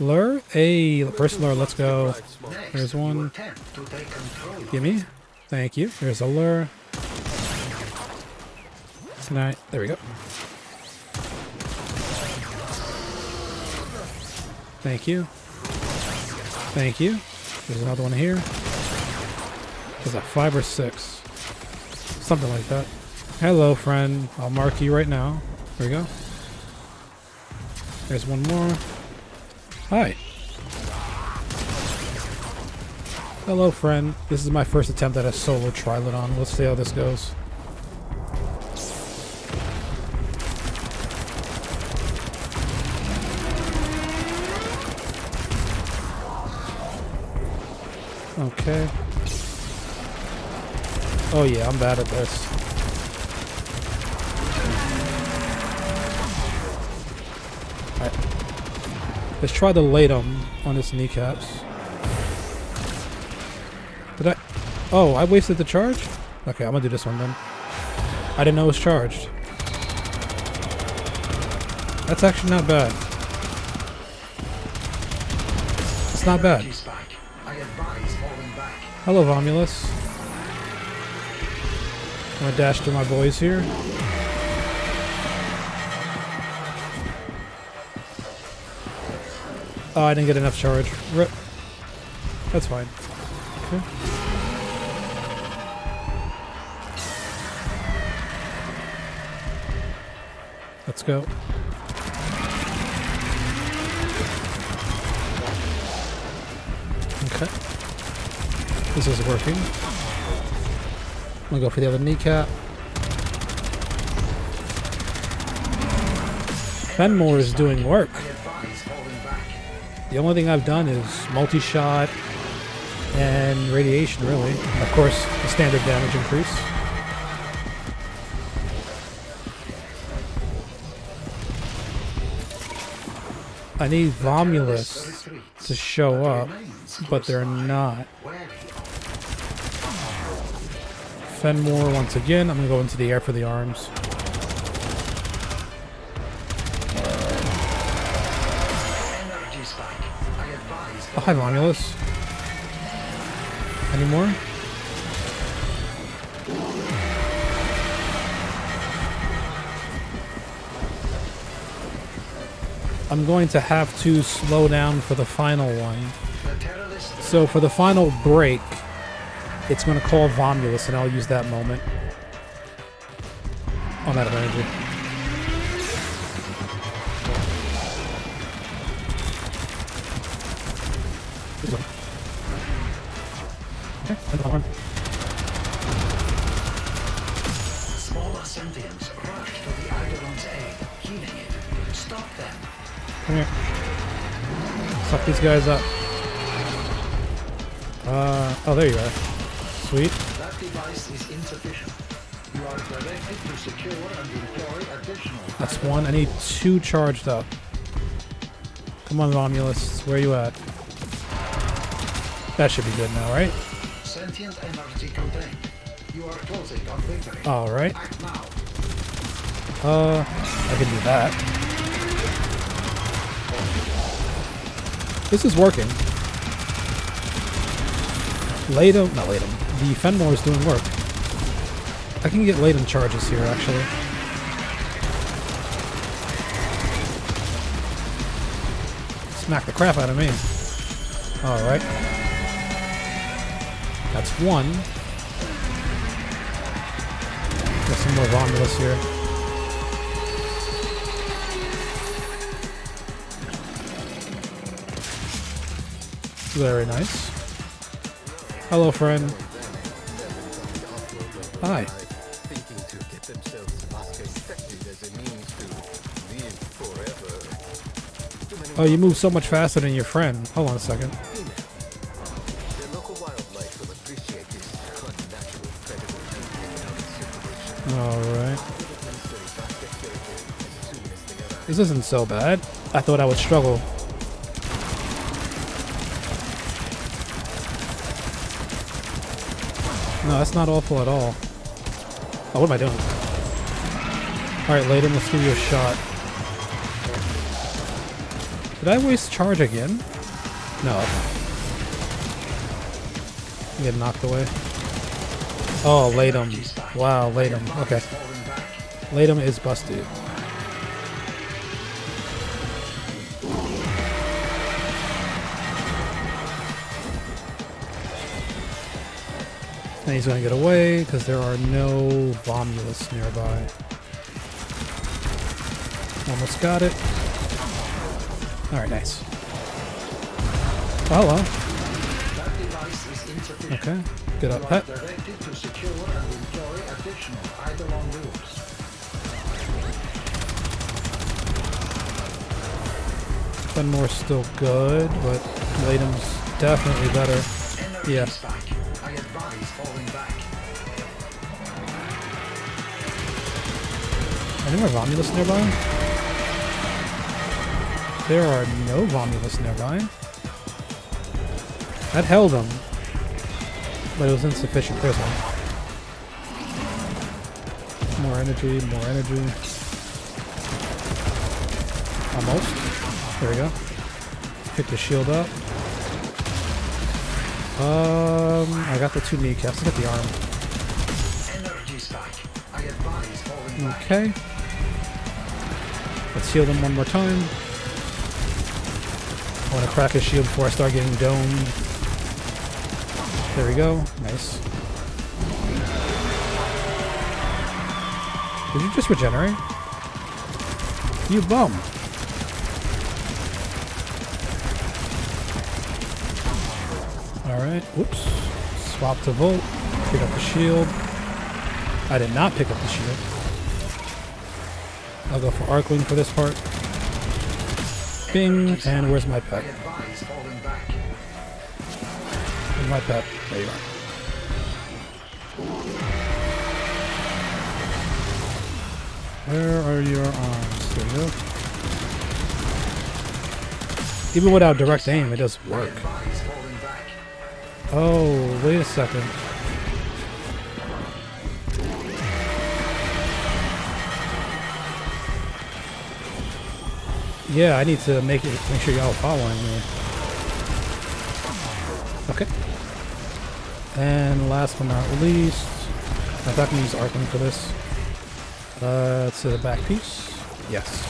Lure? Hey, first lure, let's go. There's one. Gimme. Thank you. There's a lure. Tonight. There we go. Thank you. Thank you. There's another one here. There's a five or six. Something like that. Hello, friend. I'll mark you right now. There we go. There's one more. Hi. Hello, friend. This is my first attempt at a solo Trilodon. Let's see how this goes. Okay. Oh yeah, I'm bad at this. Let's try the Latum on its kneecaps. Did I... Oh, I wasted the charge? Okay, I'm gonna do this one then. I didn't know it was charged. That's actually not bad. It's not bad. Hello, Vomulus. I'm gonna dash to my boys here. Oh, I didn't get enough charge. Rip. That's fine. Okay. Let's go. Okay. This is working. I'm gonna go for the other kneecap. Phenmor is doing work. The only thing I've done is multi-shot and radiation, really. Of course, the standard damage increase. I need Vomulus to show up, but they're not. Phenmor once again. I'm going to go into the air for the arms. Oh, hi, Vomulus. Any more? I'm going to have to slow down for the final one. So for the final break, it's going to call Vomulus, and I'll use that moment. On that energy. These guys up. Uh, oh, there you are. Sweet. That device is insufficient. You are directed to secure and deploy additional. That's one. I need two charged up. Come on, Romulus. Where are you at? That should be good now, right? Sentient energy contained. You are closing on victory. All right. Act now. Uh, I can do that. This is working. Latum, not Latum. The Phenmor is doing work. I can get Latum charges here, actually. Smack the crap out of me. Alright. That's one. Got some more Romulus here. Very nice. Hello, friend. Hi. Oh, you move so much faster than your friend. Hold on a second. Alright. This isn't so bad. I thought I would struggle. No, that's not awful at all. Oh, what am I doing? Alright, Layden, let's give you a shot. Did I waste charge again? No. Get knocked away. Oh, Latum. Wow, Latum. Okay. Latum is busted. And he's gonna get away because there are no Vomulus nearby. Almost got it. Alright, nice. Oh, insufficient. Okay. Get up, to additional Phenmor's still good, but Latum's definitely better. Yeah. Any more Romulus nearby? There are no Romulus nearby. That held them, but it was insufficient. There's one. More energy, more energy. Almost. There we go. Pick the shield up. Um, I got the two kneecaps. Let's get the arm. Energy spike. I advise falling back. Okay. Let's heal them one more time. I want to crack his shield before I start getting domed. There we go. Nice. Did you just regenerate? You bum. Alright. Whoops. Swap to Volt. Pick up the shield. I did not pick up the shield. I'll go for Arcling for this part. Bing, and where's my pet? Where's my pet? There you are. Where are your arms? There you go. Even without direct aim, it does work. Oh, wait a second. Yeah, I need to make it make sure y'all following me. Okay. And last but not least, I'm not gonna use Arkham for this. Uh, to the back piece. Yes.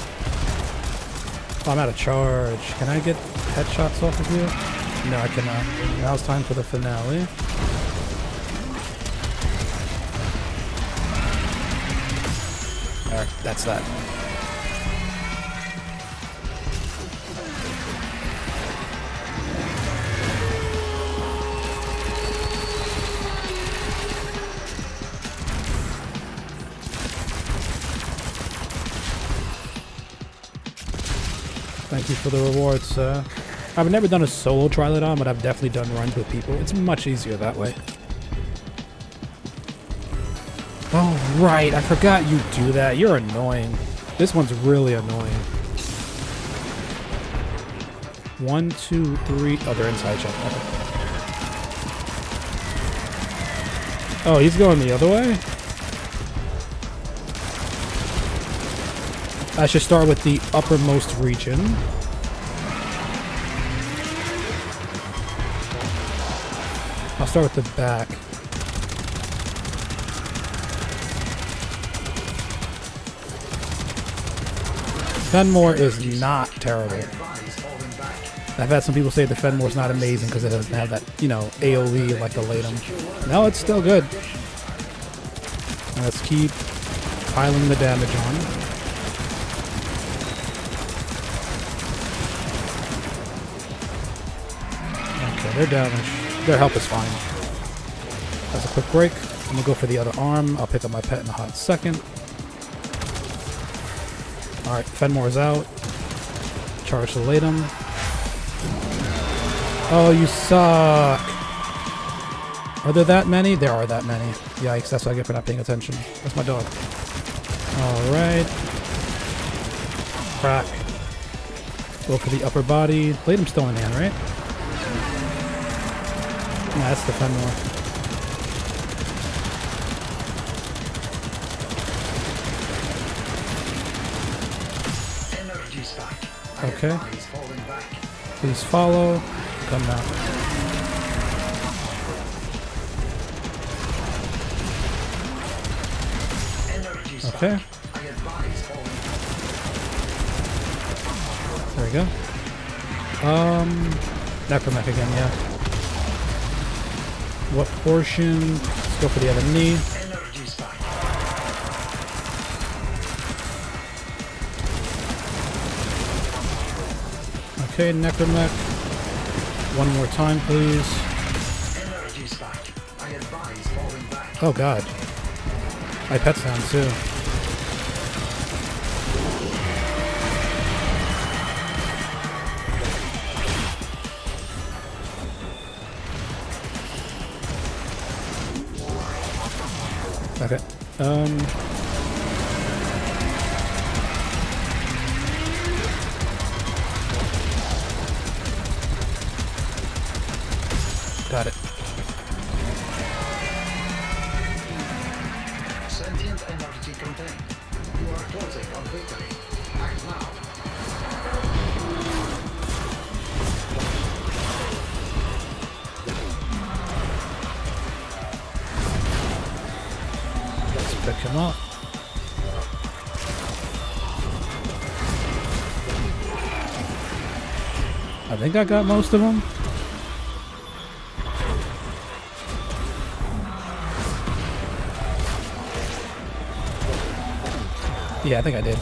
Oh, I'm out of charge. Can I get headshots off of you? No, I cannot. Now it's time for the finale. Alright, that's that. Thank you for the rewards, sir. I've never done a solo Trilodon, but I've definitely done runs with people. It's much easier that way. Oh, right. I forgot you do that. You're annoying. This one's really annoying. One, two, three. Oh, they're inside shot. Okay. Oh, he's going the other way? I should start with the uppermost region. I'll start with the back. Phenmor is not terrible. I've had some people say the Phenmor's not amazing because it doesn't have that, you know, AoE like the Latum. No, it's still good. Let's keep piling the damage on. Their damage, their health is fine. That's a quick break. I'm gonna go for the other arm. I'll pick up my pet in a hot second. Alright, Phenmor's out. Charge the Latum. Oh, you suck. Are there that many? There are that many. Yikes, that's what I get for not paying attention. That's my dog. Alright. Crack. Go for the upper body. Latum's still in hand, right? Yeah, that's the spike. I Okay. Please follow. Come now. Okay. There we go. Um, Necramech again, yeah. What portion? Let's go for the other knee. Okay, Necramech. One more time, please. Energy spike. I advise falling back. Oh god. My pet sound too. Okay. Um. Got it. Sentient energy contained. You are closing on victory. Act now. Pick him up. I think I got most of them. Yeah, I think I did.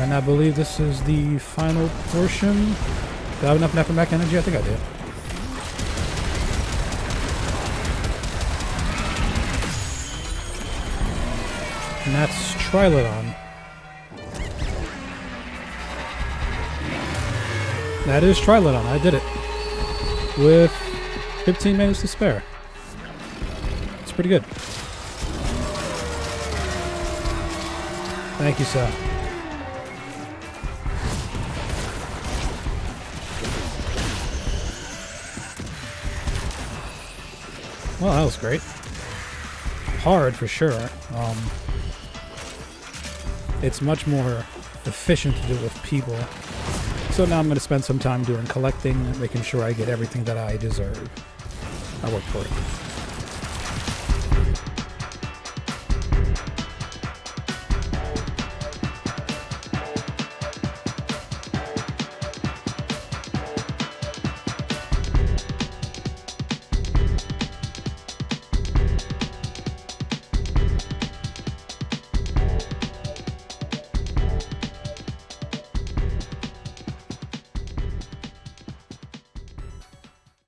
And I believe this is the final portion. Do I have enough Necramech energy? I think I did. And that's Trilodon. That is Trilodon. I did it. With 15 minutes to spare. It's pretty good. Thank you, sir. Well, that was great. Hard for sure. Um, it's much more efficient to do with people. So now I'm going to spend some time doing collecting, making sure I get everything that I deserve. I work for it.